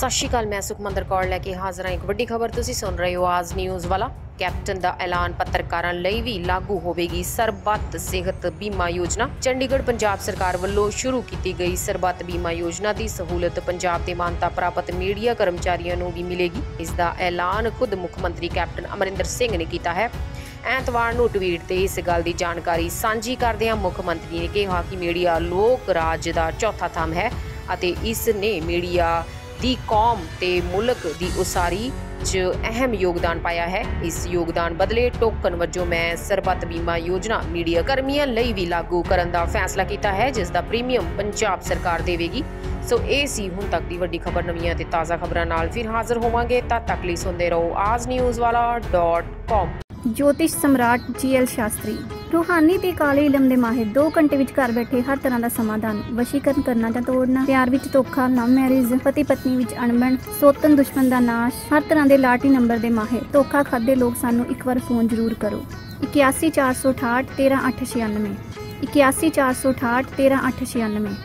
ਸਤਿ ਸ਼੍ਰੀ ਅਕਾਲ, ਮੈਂ ਸੁਖਮੰਦਰ ਕੌਰ ਲੈ ਕੇ ਹਾਜ਼ਰ ਹਾਂ ਇੱਕ ਵੱਡੀ ਖਬਰ। ਤੁਸੀਂ ਸੁਣ ਰਹੇ ਹੋ ਆਜ ਨਿਊਜ਼ ਵਾਲਾ। ਕੈਪਟਨ ਦਾ ਐਲਾਨ ਪੱਤਰਕਾਰਾਂ ਲਈ ਵੀ ਲਾਗੂ ਹੋਵੇਗੀ ਸਰਬੱਤ ਸਿਹਤ ਬੀਮਾ ਯੋਜਨਾ। ਚੰਡੀਗੜ੍ਹ ਪੰਜਾਬ ਸਰਕਾਰ ਵੱਲੋਂ ਸ਼ੁਰੂ ਕੀਤੀ ਗਈ ਸਰਬੱਤ ਬੀਮਾ ਯੋਜਨਾ ਦੀ ਸਹੂਲਤ ਪੰਜਾਬ ਦੇ ਮਾਨਤਾ ਪ੍ਰਾਪਤ ਮੀਡੀਆ ਕਰਮਚਾਰੀਆਂ ਨੂੰ ਵੀ ਮਿਲੇਗੀ। ਇਸ ਦਾ ਐਲਾਨ ਖੁਦ ਮੁੱਖ ਮੰਤਰੀ ਕੈਪਟਨ ਅਮਰਿੰਦਰ ਸਿੰਘ ਨੇ ਕੀਤਾ ਹੈ। ਐਤਵਾਰ ਨੂੰ ਟਵੀਟ ਤੇ ਇਸ ਗੱਲ ਦੀ ਜਾਣਕਾਰੀ ਸਾਂਝੀ ਕਰਦਿਆਂ ਮੁੱਖ ਮੰਤਰੀ ਨੇ ਕਿਹਾ ਕਿ ਮੀਡੀਆ ਲੋਕ ਰਾਜ ਦਾ ਚੌਥਾ ਥੰਮ ਹੈ ਅਤੇ ਇਸ ਨੇ ਮੀਡੀਆ ਦੀ ਕੌਮ ਤੇ ਮੁਲਕ ਦੀ ਉਸਾਰੀ 'ਚ ਅਹਿਮ ਯੋਗਦਾਨ ਪਾਇਆ ਹੈ। ਇਸ ਯੋਗਦਾਨ ਬਦਲੇ ਟੋਕਨ ਵਜੋਂ ਮੈਂ ਸਰਬੱਤ ਬੀਮਾ ਯੋਜਨਾ ਮੀਡੀਆ ਕਰਮੀਆਂ ਲਈ ਵੀ ਲਾਗੂ ਕਰਨ ਦਾ ਫੈਸਲਾ ਕੀਤਾ ਹੈ, ਜਿਸ ਦਾ ਪ੍ਰੀਮੀਅਮ ਪੰਜਾਬ ਸਰਕਾਰ ਦੇਵੇਗੀ। ਸੋ ਇਹ ਸੀ ਹੁਣ ਤੱਕ ਦੀ ਵੱਡੀ ਖਬਰ ਨਵੀਆਂ ਤੇ ਤਾਜ਼ਾ ਖਬਰਾਂ ਨਾਲ। ਫਿਰ ਹਾਜ਼ਰ ਹੋਵਾਂਗੇ ਤਦ ਤੱਕ ਲਈ ਸੁਣਦੇ ਰਹੋ aznews.com ਜੋਤਿਸ਼ ਸਮਰਾਟ ਜੀਐਲ ਸ਼ਾਸਤਰੀ ਰੂਹਾਨੀ ਤੇ ਕਾਲੇ ਇਲਮ ਦੇ ਮਾਹਿਰ 2 ਘੰਟੇ ਵਿੱਚ ਘਰ ਬੈਠੇ ਹਰ ਤਰ੍ਹਾਂ ਦਾ ਸਮਾਧਾਨ, ਵਸ਼ੀਕਰਨ ਕਰਨਾ ਜਾਂ ਤੋੜਨਾ ਪਿਆਰ ਵਿੱਚ ਧੋਖਾ ਲਵ ਮੈਰਿਜ ਪਤੀ ਪਤਨੀ ਵਿੱਚ ਅਣਬਣ, ਸੋਤਨ ਦੁਸ਼ਮਣ ਦਾ ਨਾਸ਼, ਹਰ ਤਰ੍ਹਾਂ ਦੇ ਲਾਟੀ ਨੰਬਰ ਦੇ ਮਾਹਿਰ, ਧੋਖਾ ਖਾਦੇ ਲੋਕ ਸਾਨੂੰ ਇੱਕ ਵਾਰ ਫੋਨ ਜ਼ਰੂਰ ਕਰੋ। 81468 13896 81468 13896